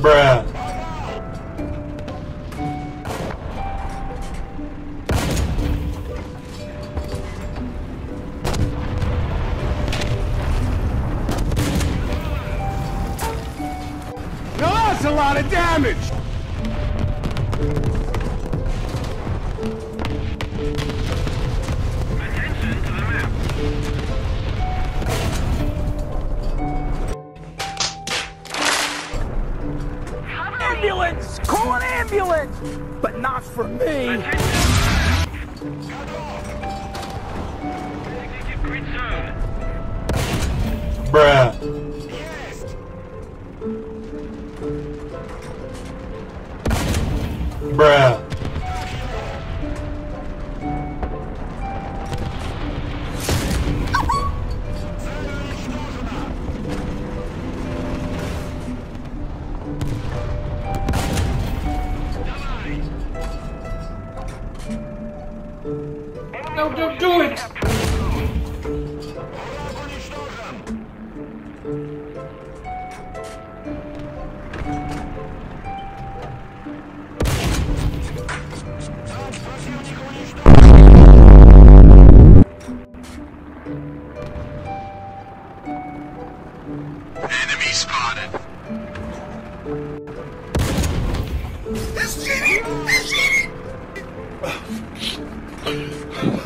Bruh. Now that's a lot of damage! Call an ambulance! But not for me! Bruh. Bruh. No, don't do it! Enemy spotted. Oh.